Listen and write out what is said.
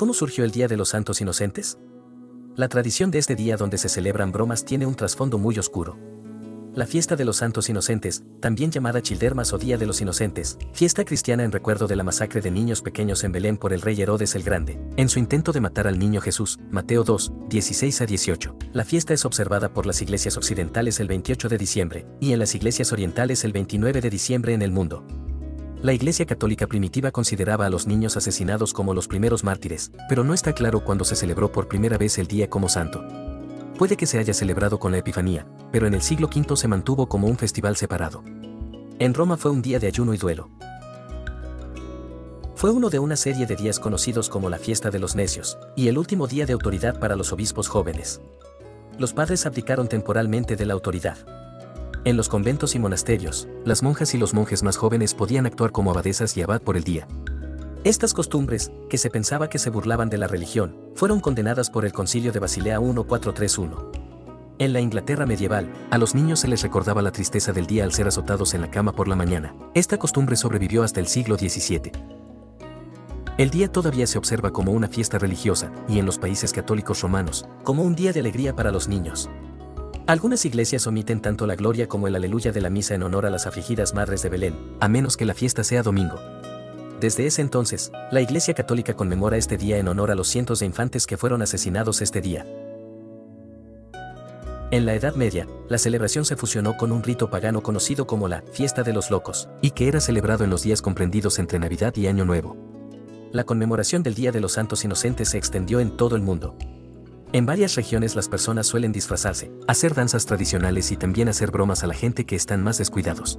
¿Cómo surgió el Día de los Santos Inocentes? La tradición de este día donde se celebran bromas tiene un trasfondo muy oscuro. La fiesta de los santos inocentes, también llamada Childermas o Día de los Inocentes, fiesta cristiana en recuerdo de la masacre de niños pequeños en Belén por el rey Herodes el Grande, en su intento de matar al niño Jesús, Mateo 2, 16 a 18. La fiesta es observada por las iglesias occidentales el 28 de diciembre, y en las iglesias orientales el 29 de diciembre en el mundo. La Iglesia Católica primitiva consideraba a los niños asesinados como los primeros mártires, pero no está claro cuándo se celebró por primera vez el día como santo. Puede que se haya celebrado con la Epifanía, pero en el siglo V se mantuvo como un festival separado. En Roma fue un día de ayuno y duelo. Fue uno de una serie de días conocidos como la fiesta de los necios, y el último día de autoridad para los obispos jóvenes. Los padres abdicaron temporalmente de la autoridad. En los conventos y monasterios, las monjas y los monjes más jóvenes podían actuar como abadesas y abad por el día. Estas costumbres, que se pensaba que se burlaban de la religión, fueron condenadas por el Concilio de Basilea 1431. En la Inglaterra medieval, a los niños se les recordaba la tristeza del día al ser azotados en la cama por la mañana. Esta costumbre sobrevivió hasta el siglo XVII. El día todavía se observa como una fiesta religiosa, y en los países católicos romanos, como un día de alegría para los niños. Algunas iglesias omiten tanto la gloria como el aleluya de la misa en honor a las afligidas madres de Belén, a menos que la fiesta sea domingo. Desde ese entonces, la Iglesia Católica conmemora este día en honor a los cientos de infantes que fueron asesinados este día. En la Edad Media, la celebración se fusionó con un rito pagano conocido como la Fiesta de los Locos, y que era celebrado en los días comprendidos entre Navidad y Año Nuevo. La conmemoración del Día de los Santos Inocentes se extendió en todo el mundo. En varias regiones las personas suelen disfrazarse, hacer danzas tradicionales y también hacer bromas a la gente que están más descuidados.